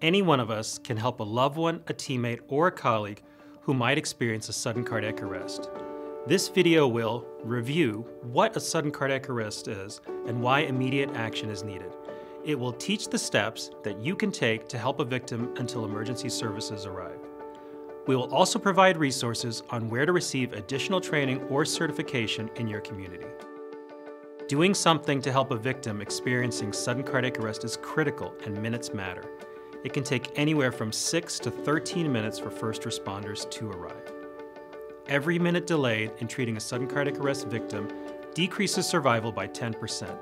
Any one of us can help a loved one, a teammate, or a colleague who might experience a sudden cardiac arrest. This video will review what a sudden cardiac arrest is and why immediate action is needed. It will teach the steps that you can take to help a victim until emergency services arrive. We will also provide resources on where to receive additional training or certification in your community. Doing something to help a victim experiencing sudden cardiac arrest is critical and minutes matter. It can take anywhere from 6 to 13 minutes for first responders to arrive. Every minute delayed in treating a sudden cardiac arrest victim decreases survival by 10%.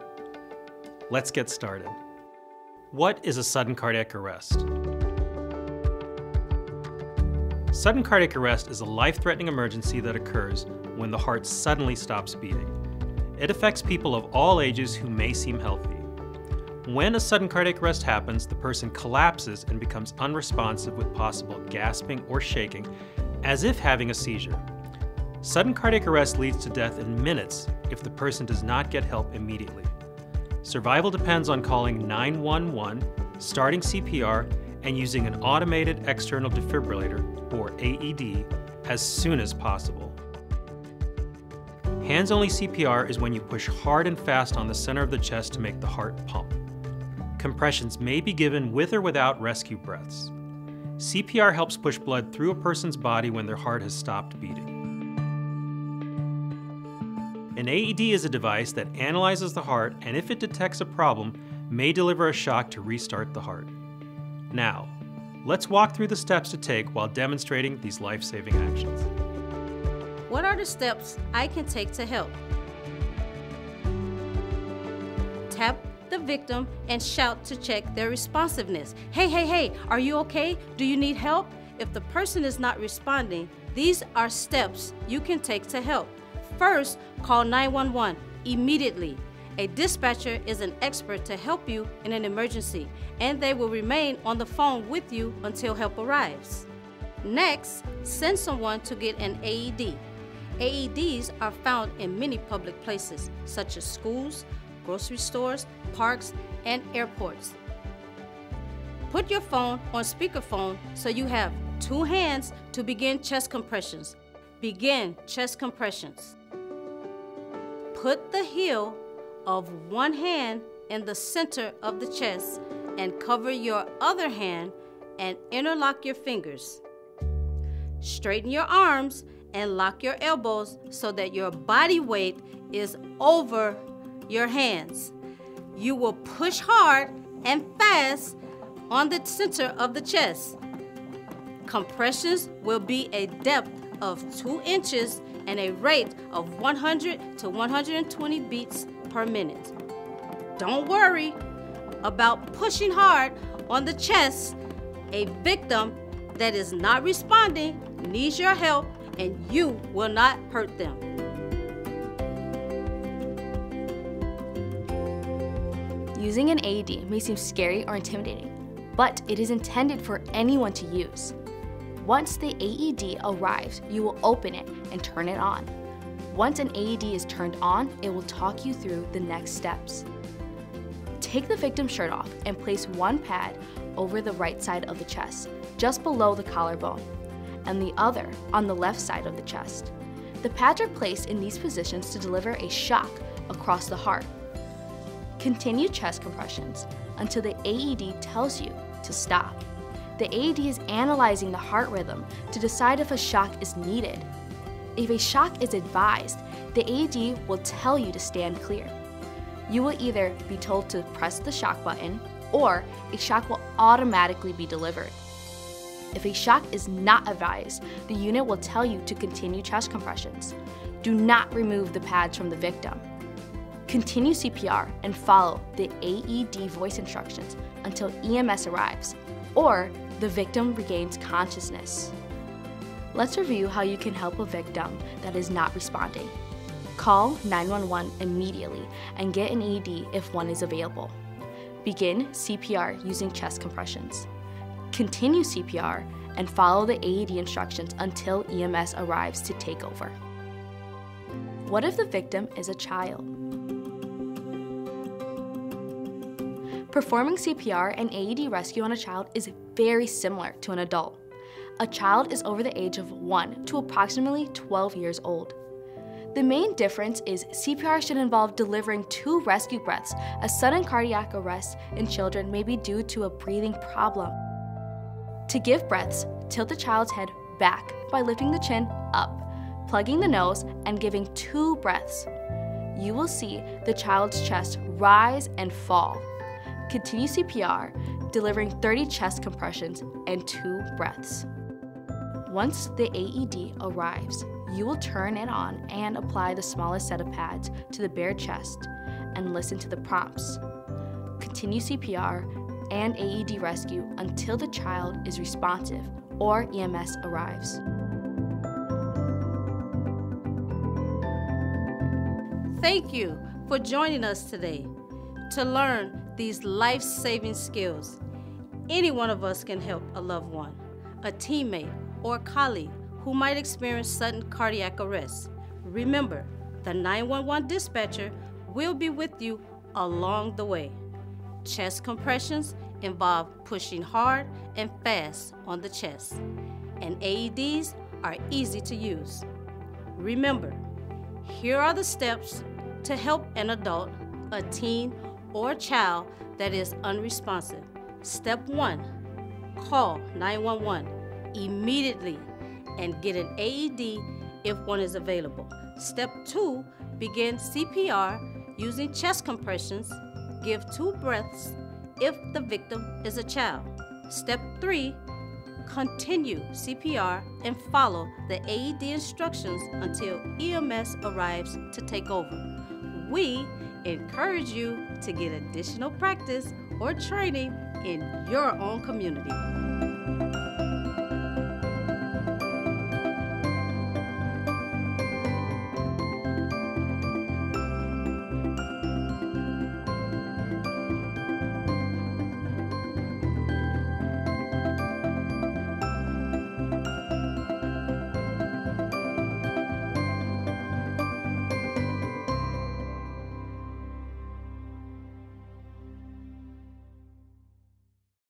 Let's get started. What is a sudden cardiac arrest? Sudden cardiac arrest is a life-threatening emergency that occurs when the heart suddenly stops beating. It affects people of all ages who may seem healthy. When a sudden cardiac arrest happens, the person collapses and becomes unresponsive with possible gasping or shaking, as if having a seizure. Sudden cardiac arrest leads to death in minutes if the person does not get help immediately. Survival depends on calling 911, starting CPR, and using an automated external defibrillator, or AED, as soon as possible. Hands-only CPR is when you push hard and fast on the center of the chest to make the heart pump. Compressions may be given with or without rescue breaths. CPR helps push blood through a person's body when their heart has stopped beating. An AED is a device that analyzes the heart and if it detects a problem, may deliver a shock to restart the heart. Now, let's walk through the steps to take while demonstrating these life-saving actions. What are the steps I can take to help? Tap the victim and shout to check their responsiveness. Hey, hey, hey, are you okay? Do you need help? If the person is not responding, these are steps you can take to help. First, call 911 immediately. A dispatcher is an expert to help you in an emergency, and they will remain on the phone with you until help arrives. Next, send someone to get an AED. AEDs are found in many public places, such as schools, grocery stores, parks, and airports. Put your phone on speakerphone so you have two hands to begin chest compressions. Begin chest compressions. Put the heel of one hand in the center of the chest and cover your other hand and interlock your fingers. Straighten your arms and lock your elbows so that your body weight is over your hands. You will push hard and fast on the center of the chest. Compressions will be a depth of 2 inches and a rate of 100 to 120 beats per minute. Don't worry about pushing hard on the chest. A victim that is not responding needs your help and you will not hurt them. Using an AED may seem scary or intimidating, but it is intended for anyone to use. Once the AED arrives, you will open it and turn it on. Once an AED is turned on, it will talk you through the next steps. Take the victim's shirt off and place one pad over the right side of the chest, just below the collarbone, and the other on the left side of the chest. The pads are placed in these positions to deliver a shock across the heart. Continue chest compressions until the AED tells you to stop the AED is analyzing the heart rhythm to decide if a shock is needed. If a shock is advised, the AED will tell you to stand clear. You will either be told to press the shock button or a shock will automatically be delivered. If a shock is not advised, the unit will tell you to continue chest compressions. Do not remove the pads from the victim. Continue CPR and follow the AED voice instructions until EMS arrives, or the victim regains consciousness. Let's review how you can help a victim that is not responding. Call 911 immediately and get an AED if one is available. Begin CPR using chest compressions. Continue CPR and follow the AED instructions until EMS arrives to take over. What if the victim is a child? Performing CPR and AED rescue on a child is very similar to an adult. A child is over the age of 1 to approximately 12 years old. The main difference is CPR should involve delivering two rescue breaths. A sudden cardiac arrest in children may be due to a breathing problem. To give breaths, tilt the child's head back by lifting the chin up, plugging the nose, and giving two breaths. You will see the child's chest rise and fall. Continue CPR, delivering 30 chest compressions and two breaths. Once the AED arrives, you will turn it on and apply the smallest set of pads to the bare chest and listen to the prompts. Continue CPR and AED rescue until the child is responsive or EMS arrives. Thank you for joining us today to learn these life saving skills. Any one of us can help a loved one, a teammate, or a colleague who might experience sudden cardiac arrest. Remember, the 911 dispatcher will be with you along the way. Chest compressions involve pushing hard and fast on the chest, and AEDs are easy to use. Remember, here are the steps to help an adult, a teen, or child that is unresponsive. Step 1 Call 911 immediately and get an AED if one is available. Step 2 Begin CPR using chest compressions. Give two breaths if the victim is a child. Step 3 Continue CPR and follow the AED instructions until EMS arrives to take over. We encourage you to get additional practice or training in your own community.